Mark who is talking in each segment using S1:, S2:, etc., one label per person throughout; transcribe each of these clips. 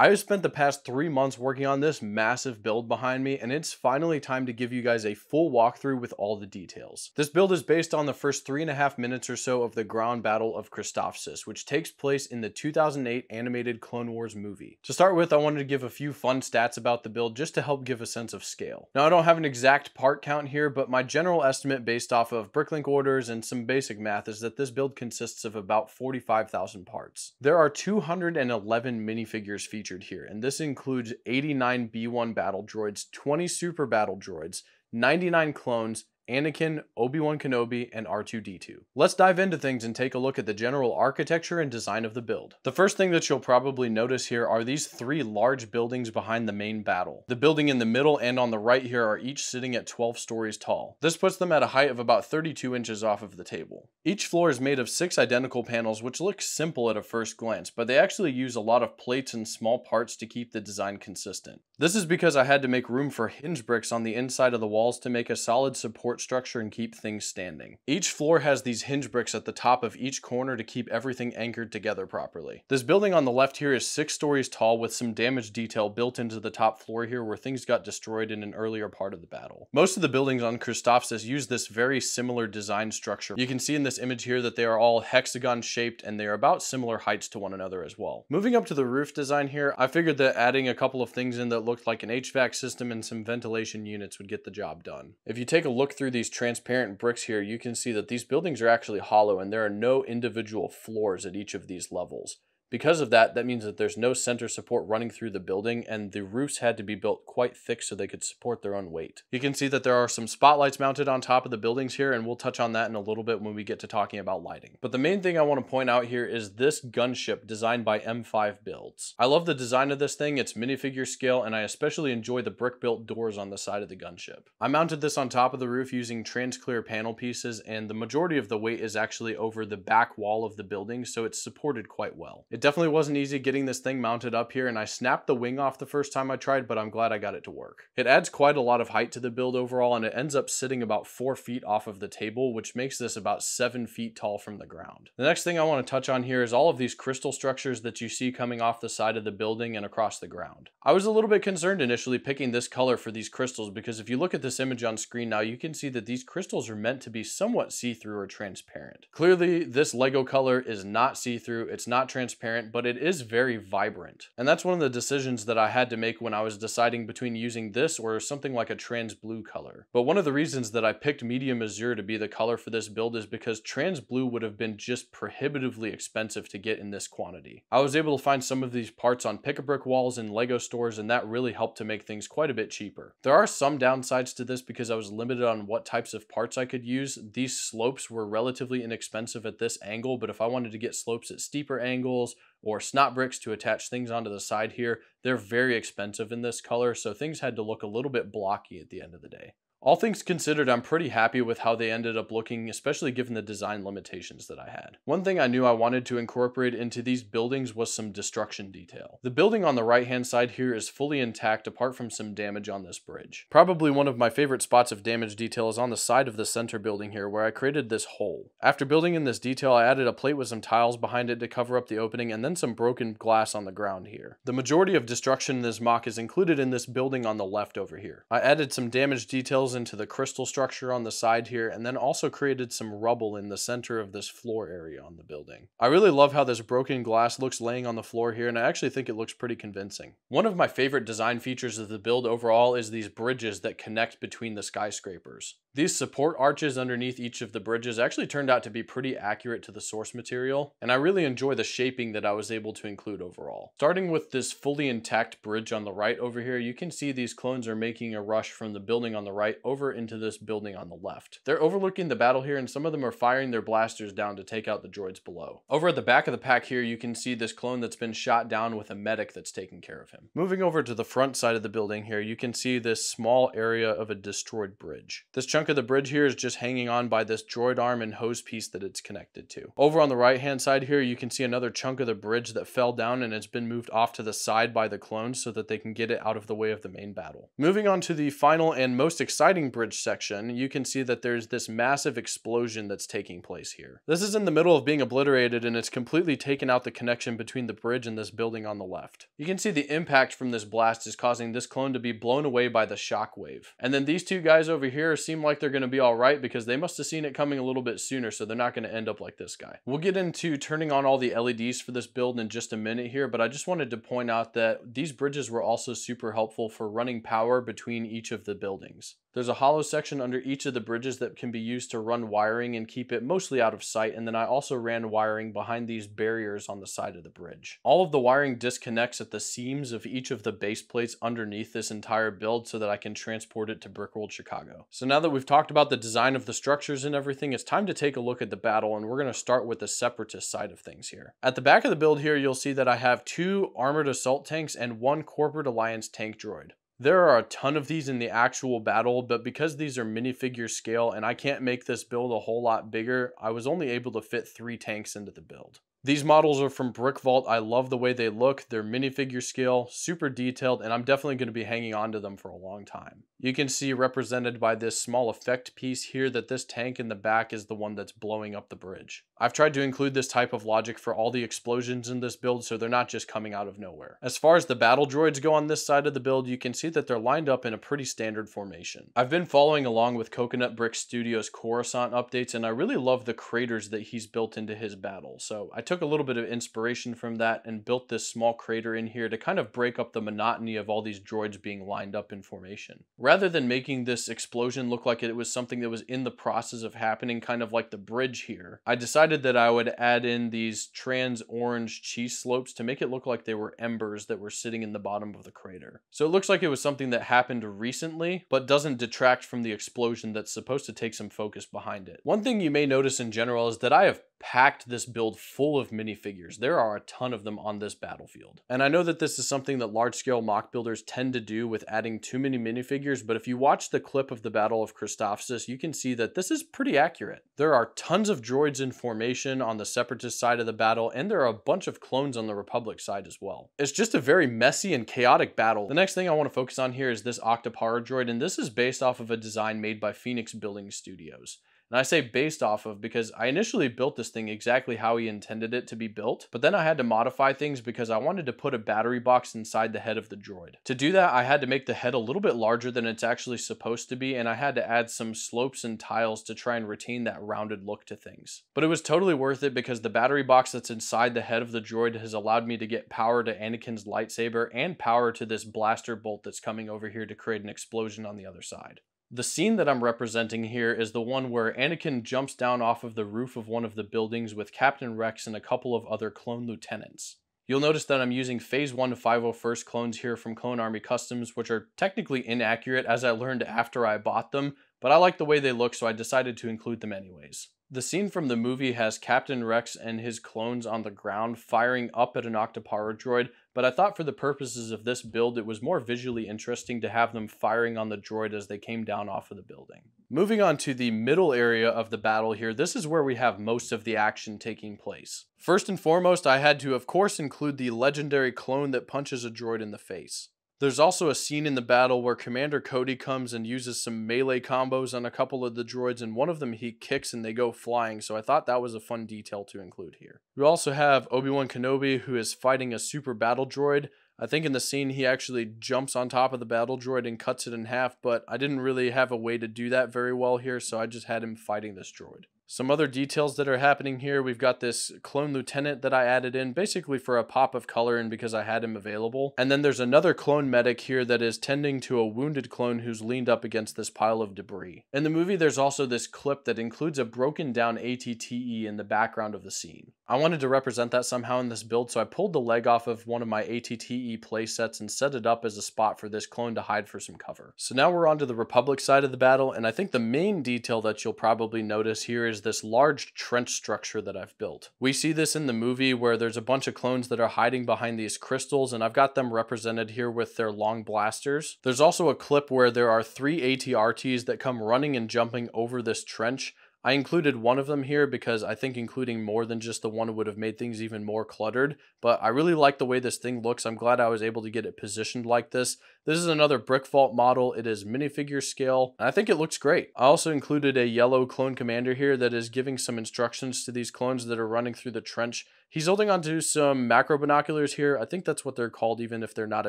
S1: I have spent the past three months working on this massive build behind me, and it's finally time to give you guys a full walkthrough with all the details. This build is based on the first three and a half minutes or so of the ground battle of Christophsis, which takes place in the 2008 animated Clone Wars movie. To start with, I wanted to give a few fun stats about the build just to help give a sense of scale. Now, I don't have an exact part count here, but my general estimate based off of Bricklink orders and some basic math is that this build consists of about 45,000 parts. There are 211 minifigures featured featured here, and this includes 89 B1 battle droids, 20 super battle droids, 99 clones, Anakin, Obi-Wan Kenobi, and R2-D2. Let's dive into things and take a look at the general architecture and design of the build. The first thing that you'll probably notice here are these three large buildings behind the main battle. The building in the middle and on the right here are each sitting at 12 stories tall. This puts them at a height of about 32 inches off of the table. Each floor is made of six identical panels which look simple at a first glance, but they actually use a lot of plates and small parts to keep the design consistent. This is because I had to make room for hinge bricks on the inside of the walls to make a solid support structure and keep things standing. Each floor has these hinge bricks at the top of each corner to keep everything anchored together properly. This building on the left here is six stories tall with some damage detail built into the top floor here where things got destroyed in an earlier part of the battle. Most of the buildings on Christophsis use this very similar design structure. You can see in this image here that they are all hexagon shaped and they are about similar heights to one another as well. Moving up to the roof design here, I figured that adding a couple of things in that looked like an HVAC system and some ventilation units would get the job done. If you take a look through these transparent bricks here, you can see that these buildings are actually hollow and there are no individual floors at each of these levels. Because of that, that means that there's no center support running through the building and the roofs had to be built quite thick so they could support their own weight. You can see that there are some spotlights mounted on top of the buildings here and we'll touch on that in a little bit when we get to talking about lighting. But the main thing I want to point out here is this gunship designed by M5 Builds. I love the design of this thing, it's minifigure scale, and I especially enjoy the brick built doors on the side of the gunship. I mounted this on top of the roof using transclear panel pieces and the majority of the weight is actually over the back wall of the building so it's supported quite well. It it definitely wasn't easy getting this thing mounted up here and I snapped the wing off the first time I tried, but I'm glad I got it to work. It adds quite a lot of height to the build overall and it ends up sitting about 4 feet off of the table, which makes this about 7 feet tall from the ground. The next thing I want to touch on here is all of these crystal structures that you see coming off the side of the building and across the ground. I was a little bit concerned initially picking this color for these crystals because if you look at this image on screen now, you can see that these crystals are meant to be somewhat see-through or transparent. Clearly, this Lego color is not see-through, it's not transparent, but it is very vibrant. And that's one of the decisions that I had to make when I was deciding between using this or something like a trans blue color. But one of the reasons that I picked medium azure to be the color for this build is because trans blue would have been just prohibitively expensive to get in this quantity. I was able to find some of these parts on pick-a-brick walls and Lego stores and that really helped to make things quite a bit cheaper. There are some downsides to this because I was limited on what types of parts I could use. These slopes were relatively inexpensive at this angle, but if I wanted to get slopes at steeper angles or SNOT bricks to attach things onto the side here. They're very expensive in this color, so things had to look a little bit blocky at the end of the day. All things considered, I'm pretty happy with how they ended up looking, especially given the design limitations that I had. One thing I knew I wanted to incorporate into these buildings was some destruction detail. The building on the right hand side here is fully intact apart from some damage on this bridge. Probably one of my favorite spots of damage detail is on the side of the center building here where I created this hole. After building in this detail, I added a plate with some tiles behind it to cover up the opening and then some broken glass on the ground here. The majority of destruction in this MOC is included in this building on the left over here. I added some damage details into the crystal structure on the side here, and then also created some rubble in the center of this floor area on the building. I really love how this broken glass looks laying on the floor here, and I actually think it looks pretty convincing. One of my favorite design features of the build overall is these bridges that connect between the skyscrapers. These support arches underneath each of the bridges actually turned out to be pretty accurate to the source material, and I really enjoy the shaping that I was able to include overall. Starting with this fully intact bridge on the right over here, you can see these clones are making a rush from the building on the right over into this building on the left. They're overlooking the battle here, and some of them are firing their blasters down to take out the droids below. Over at the back of the pack here, you can see this clone that's been shot down with a medic that's taking care of him. Moving over to the front side of the building here, you can see this small area of a destroyed bridge. This chunk of the bridge here is just hanging on by this droid arm and hose piece that it's connected to. Over on the right hand side here, you can see another chunk of the bridge that fell down and it's been moved off to the side by the clones so that they can get it out of the way of the main battle. Moving on to the final and most exciting bridge section, you can see that there's this massive explosion that's taking place here. This is in the middle of being obliterated and it's completely taken out the connection between the bridge and this building on the left. You can see the impact from this blast is causing this clone to be blown away by the shockwave. And then these two guys over here seem like they're going to be alright because they must have seen it coming a little bit sooner so they're not going to end up like this guy. We'll get into turning on all the LEDs for this build in just a minute here, but I just wanted to point out that these bridges were also super helpful for running power between each of the buildings. There's a hollow section under each of the bridges that can be used to run wiring and keep it mostly out of sight, and then I also ran wiring behind these barriers on the side of the bridge. All of the wiring disconnects at the seams of each of the base plates underneath this entire build so that I can transport it to Brickworld Chicago. So now that we've talked about the design of the structures and everything, it's time to take a look at the battle, and we're going to start with the Separatist side of things here. At the back of the build here, you'll see that I have two armored assault tanks and one Corporate Alliance tank droid. There are a ton of these in the actual battle, but because these are minifigure scale and I can't make this build a whole lot bigger, I was only able to fit three tanks into the build. These models are from Brick Vault. I love the way they look. They're minifigure scale, super detailed, and I'm definitely going to be hanging on to them for a long time. You can see represented by this small effect piece here that this tank in the back is the one that's blowing up the bridge. I've tried to include this type of logic for all the explosions in this build so they're not just coming out of nowhere. As far as the battle droids go on this side of the build, you can see that they're lined up in a pretty standard formation. I've been following along with Coconut Brick Studios Coruscant updates and I really love the craters that he's built into his battle. So I took a little bit of inspiration from that and built this small crater in here to kind of break up the monotony of all these droids being lined up in formation. Rather than making this explosion look like it was something that was in the process of happening, kind of like the bridge here, I decided that I would add in these trans orange cheese slopes to make it look like they were embers that were sitting in the bottom of the crater. So it looks like it was something that happened recently, but doesn't detract from the explosion that's supposed to take some focus behind it. One thing you may notice in general is that I have packed this build full of minifigures. There are a ton of them on this battlefield. And I know that this is something that large scale MOC builders tend to do with adding too many minifigures, but if you watch the clip of the Battle of Christophsis, you can see that this is pretty accurate. There are tons of droids in formation on the Separatist side of the battle, and there are a bunch of clones on the Republic side as well. It's just a very messy and chaotic battle. The next thing I want to focus on here is this Octuptarra droid, and this is based off of a design made by Phoenix Building Studios. And I say based off of because I initially built this thing exactly how he intended it to be built, but then I had to modify things because I wanted to put a battery box inside the head of the droid. To do that, I had to make the head a little bit larger than it's actually supposed to be, and I had to add some slopes and tiles to try and retain that rounded look to things. But it was totally worth it because the battery box that's inside the head of the droid has allowed me to get power to Anakin's lightsaber and power to this blaster bolt that's coming over here to create an explosion on the other side. The scene that I'm representing here is the one where Anakin jumps down off of the roof of one of the buildings with Captain Rex and a couple of other clone lieutenants. You'll notice that I'm using Phase 1 501st clones here from Clone Army Customs, which are technically inaccurate as I learned after I bought them, but I like the way they look so I decided to include them anyways. The scene from the movie has Captain Rex and his clones on the ground firing up at an Octuptarra droid, but I thought for the purposes of this build it was more visually interesting to have them firing on the droid as they came down off of the building. Moving on to the middle area of the battle here, this is where we have most of the action taking place. First and foremost, I had to of course include the legendary clone that punches a droid in the face. There's also a scene in the battle where Commander Cody comes and uses some melee combos on a couple of the droids, and one of them he kicks and they go flying, so I thought that was a fun detail to include here. We also have Obi-Wan Kenobi who is fighting a super battle droid. I think in the scene he actually jumps on top of the battle droid and cuts it in half, but I didn't really have a way to do that very well here, so I just had him fighting this droid. Some other details that are happening here, we've got this clone lieutenant that I added in basically for a pop of color and because I had him available. And then there's another clone medic here that is tending to a wounded clone who's leaned up against this pile of debris. In the movie, there's also this clip that includes a broken down ATTE in the background of the scene. I wanted to represent that somehow in this build, so I pulled the leg off of one of my ATTE playsets and set it up as a spot for this clone to hide for some cover. So now we're on to the Republic side of the battle, and I think the main detail that you'll probably notice here is this large trench structure that I've built. We see this in the movie where there's a bunch of clones that are hiding behind these crystals, and I've got them represented here with their long blasters. There's also a clip where there are three ATRTs that come running and jumping over this trench I included one of them here because I think including more than just the one would have made things even more cluttered, but I really like the way this thing looks. I'm glad I was able to get it positioned like this. This is another Brick Vault model. It is minifigure scale, and I think it looks great. I also included a yellow clone commander here that is giving some instructions to these clones that are running through the trench He's holding onto some macro binoculars here. I think that's what they're called, even if they're not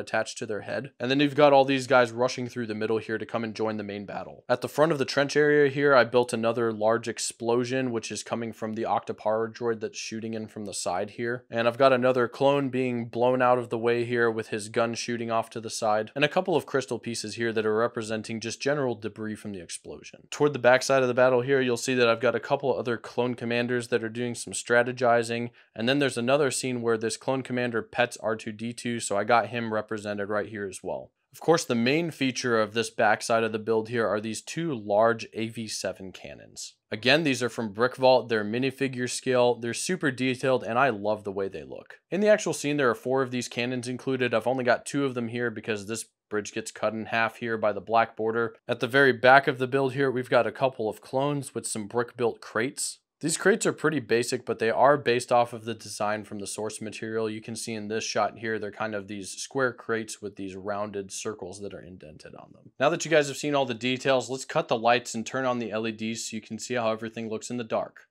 S1: attached to their head. And then you've got all these guys rushing through the middle here to come and join the main battle. At the front of the trench area here, I built another large explosion, which is coming from the Octuptarra droid that's shooting in from the side here. And I've got another clone being blown out of the way here with his gun shooting off to the side. And a couple of crystal pieces here that are representing just general debris from the explosion. Toward the backside of the battle here, you'll see that I've got a couple other clone commanders that are doing some strategizing. And then there's another scene where this clone commander pets R2-D2, so I got him represented right here as well. Of course, the main feature of this backside of the build here are these two large AV7 cannons. Again, these are from Brick Vault, they're minifigure scale, they're super detailed, and I love the way they look. In the actual scene, there are four of these cannons included. I've only got two of them here because this bridge gets cut in half here by the black border. At the very back of the build here, we've got a couple of clones with some brick-built crates. These crates are pretty basic, but they are based off of the design from the source material. You can see in this shot here, they're kind of these square crates with these rounded circles that are indented on them. Now that you guys have seen all the details, let's cut the lights and turn on the LEDs so you can see how everything looks in the dark.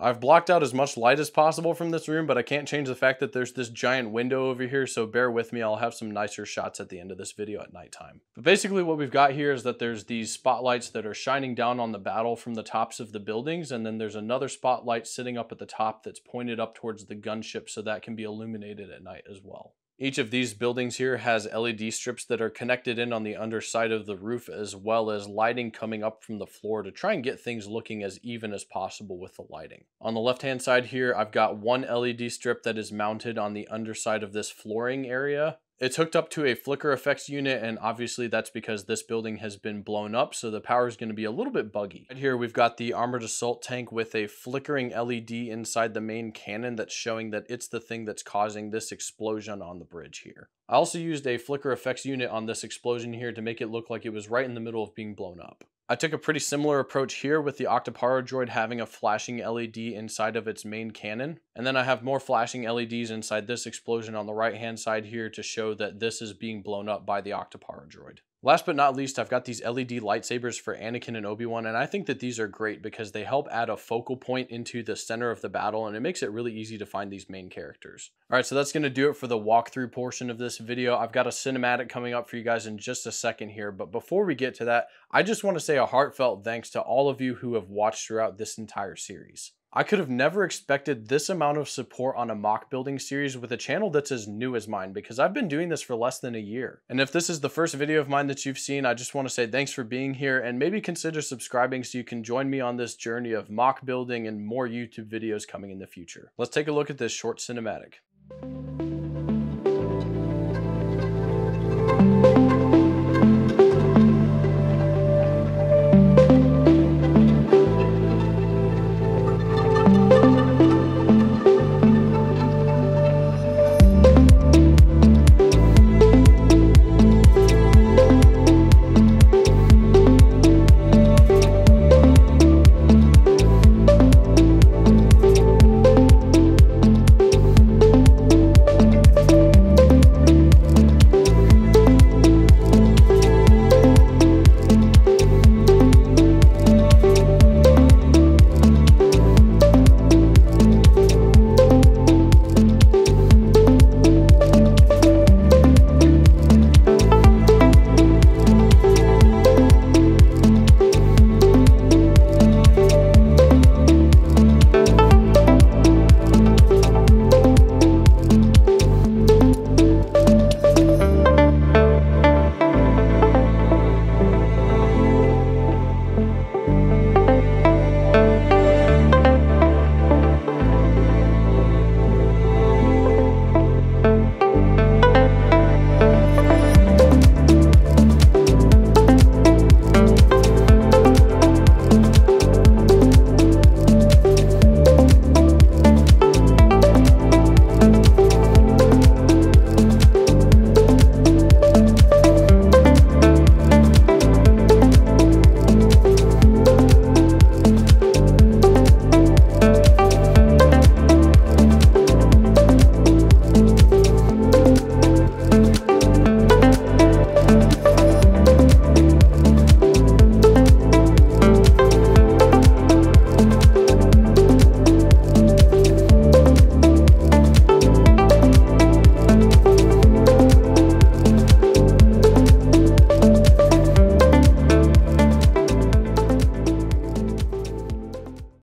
S1: I've blocked out as much light as possible from this room, but I can't change the fact that there's this giant window over here, so bear with me. I'll have some nicer shots at the end of this video at nighttime. But basically what we've got here is that there's these spotlights that are shining down on the battle from the tops of the buildings, and then there's another spotlight sitting up at the top that's pointed up towards the gunship so that can be illuminated at night as well. Each of these buildings here has LED strips that are connected in on the underside of the roof as well as lighting coming up from the floor to try and get things looking as even as possible with the lighting. On the left hand side here, I've got one LED strip that is mounted on the underside of this flooring area it's hooked up to a flicker effects unit, and obviously that's because this building has been blown up, so the power is going to be a little bit buggy. Right here, we've got the armored assault tank with a flickering LED inside the main cannon that's showing that it's the thing that's causing this explosion on the bridge here. I also used a flicker effects unit on this explosion here to make it look like it was right in the middle of being blown up. I took a pretty similar approach here with the Octuptarra droid having a flashing LED inside of its main cannon. And then I have more flashing LEDs inside this explosion on the right hand side here to show that this is being blown up by the Octuptarra droid. Last but not least, I've got these LED lightsabers for Anakin and Obi-Wan, and I think that these are great because they help add a focal point into the center of the battle, and it makes it really easy to find these main characters. All right, so that's going to do it for the walkthrough portion of this video. I've got a cinematic coming up for you guys in just a second here, but before we get to that, I just want to say a heartfelt thanks to all of you who have watched throughout this entire series. I could have never expected this amount of support on a MOC building series with a channel that's as new as mine because I've been doing this for less than a year. And if this is the first video of mine that you've seen, I just want to say thanks for being here and maybe consider subscribing so you can join me on this journey of MOC building and more YouTube videos coming in the future. Let's take a look at this short cinematic.